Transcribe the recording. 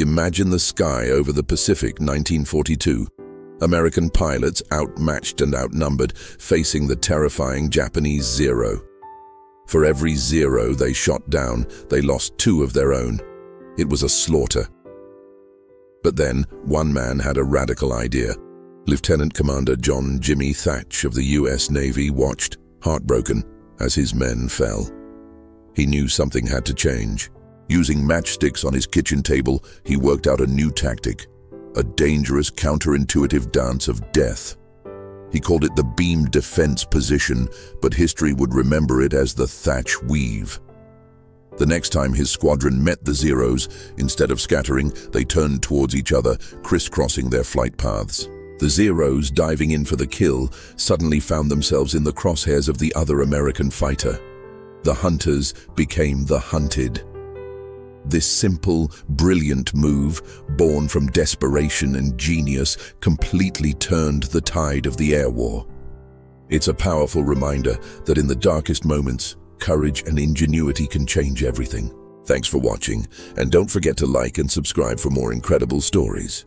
Imagine the sky over the Pacific 1942. American pilots outmatched and outnumbered, facing the terrifying Japanese Zero. For every Zero they shot down, they lost two of their own. It was a slaughter. But then, one man had a radical idea. Lieutenant Commander John Jimmy Thach of the U.S. Navy watched, heartbroken, as his men fell. He knew something had to change. Using matchsticks on his kitchen table, he worked out a new tactic, a dangerous counterintuitive dance of death. He called it the beam defense position, but history would remember it as the Thach Weave. The next time his squadron met the Zeros, instead of scattering, they turned towards each other, crisscrossing their flight paths. The Zeros, diving in for the kill, suddenly found themselves in the crosshairs of the other American fighter. The hunters became the hunted. This simple, brilliant move, born from desperation and genius, completely turned the tide of the air war. It's a powerful reminder that in the darkest moments, courage and ingenuity can change everything. Thanks for watching, and don't forget to like and subscribe for more incredible stories.